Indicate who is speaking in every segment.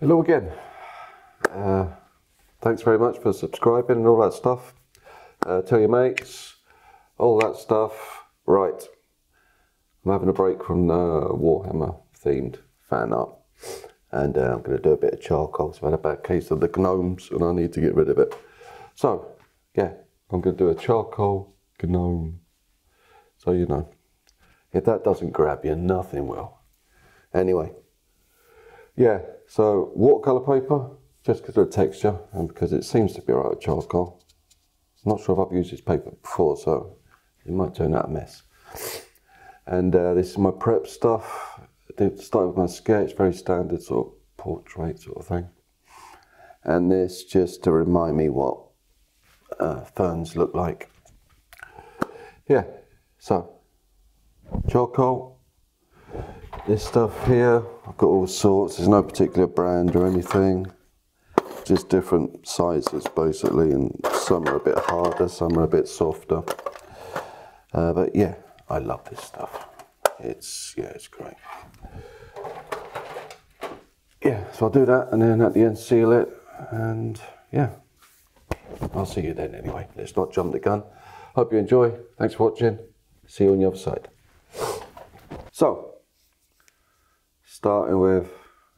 Speaker 1: Hello again. Uh, thanks very much for subscribing and all that stuff. Uh, tell your mates, all that stuff. Right. I'm having a break from the Warhammer themed fan art. And uh, I'm going to do a bit of charcoal. So I had a bad case of the gnomes and I need to get rid of it. So, yeah, I'm going to do a charcoal gnome. So you know, if that doesn't grab you, nothing will. Anyway, yeah, so watercolour paper, just because of the texture and because it seems to be alright with charcoal. I'm not sure if I've used this paper before, so it might turn out a mess. And uh, this is my prep stuff. I did start with my sketch, very standard sort of portrait sort of thing. And this just to remind me what uh, ferns look like. Yeah, so charcoal. This stuff here, I've got all sorts. There's no particular brand or anything. Just different sizes basically, and some are a bit harder, some are a bit softer. Uh, but yeah, I love this stuff. It's yeah, it's great. Yeah, so I'll do that, and then at the end seal it, and yeah, I'll see you then anyway. Let's not jump the gun. Hope you enjoy. Thanks for watching. See you on the other side. So, starting with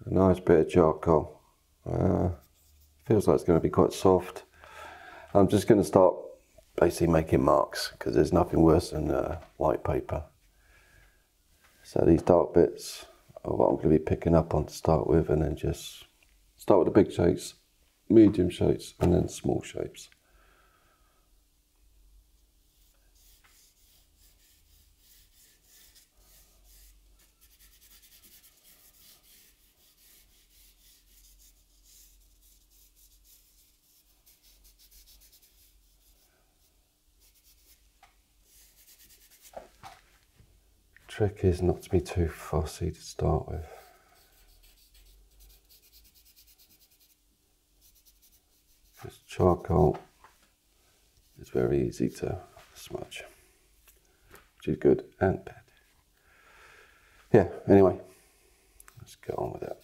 Speaker 1: a nice bit of charcoal. Uh, feels like it's going to be quite soft. I'm just going to start basically making marks because there's nothing worse than uh, white paper. So these dark bits are what I'm going to be picking up on to start with and then just start with the big shapes, medium shapes and then small shapes. Trick is not to be too fussy to start with. This charcoal is very easy to smudge, which is good and bad. Yeah, anyway, let's get on with it.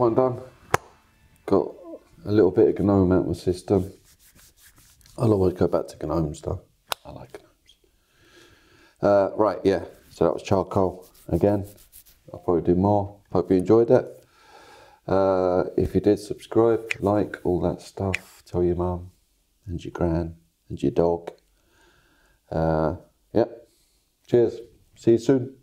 Speaker 1: One done. Got a little bit of GNOME out my system. I'll always go back to gnomes though. I like gnomes. Uh, right, yeah. So that was charcoal again. I'll probably do more. Hope you enjoyed it. Uh, if you did, subscribe, like, all that stuff. Tell your mum and your gran and your dog. Uh, yep. Cheers. See you soon.